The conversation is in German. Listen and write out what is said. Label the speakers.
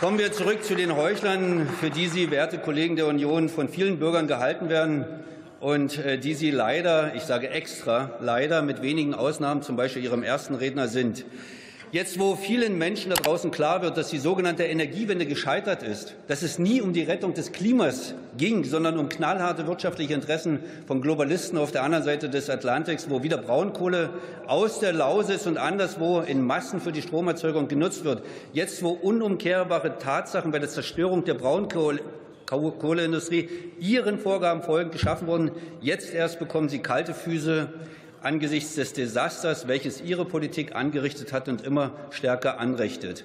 Speaker 1: Kommen wir zurück zu den Heuchlern, für die Sie, werte Kollegen der Union, von vielen Bürgern gehalten werden und äh, die Sie leider, ich sage extra, leider mit wenigen Ausnahmen, zum Beispiel Ihrem ersten Redner, sind. Jetzt, wo vielen Menschen da draußen klar wird, dass die sogenannte Energiewende gescheitert ist, dass es nie um die Rettung des Klimas ging, sondern um knallharte wirtschaftliche Interessen von Globalisten auf der anderen Seite des Atlantiks, wo wieder Braunkohle aus der Lausitz und anderswo in Massen für die Stromerzeugung genutzt wird, jetzt, wo unumkehrbare Tatsachen bei der Zerstörung der Braunkohle Kohleindustrie ihren Vorgaben folgend geschaffen wurden. Jetzt erst bekommen sie kalte Füße angesichts des Desasters, welches Ihre Politik angerichtet hat und immer stärker anrichtet.